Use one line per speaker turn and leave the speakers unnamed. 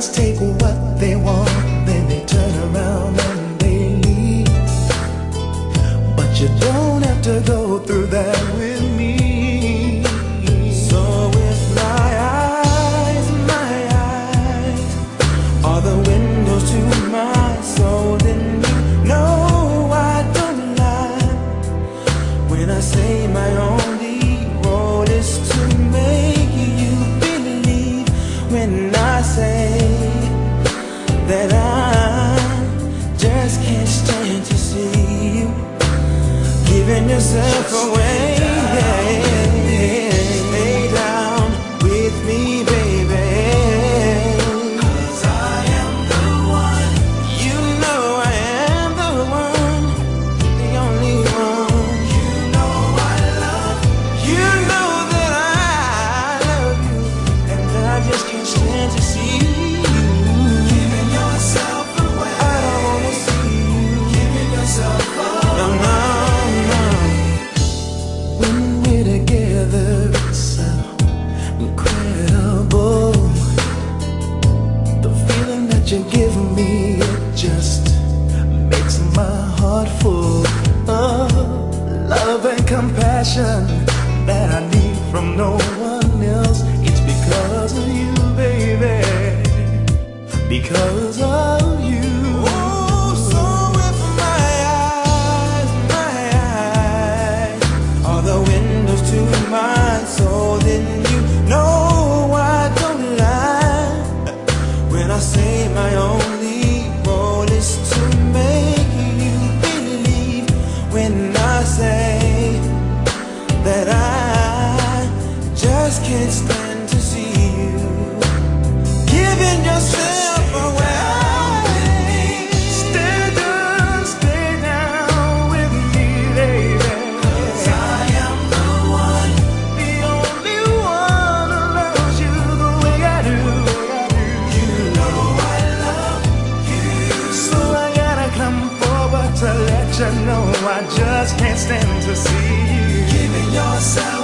fellas take what they want, then they turn around and they leave. But you don't have to go through that
giving yourself away.
Full of love and compassion that I need from no one else. It's because of you, baby. Because of you. Oh,
my eyes, my eyes are the windows to my soul, then you know I don't lie when I say my only it's then to see you. Giving yourself away.
Stay stay with me, baby. Cause I
am the one
The only one who loves you the way I do. You know
I love
you. So I gotta come forward to let you know I just can't stand to see you. Giving
yourself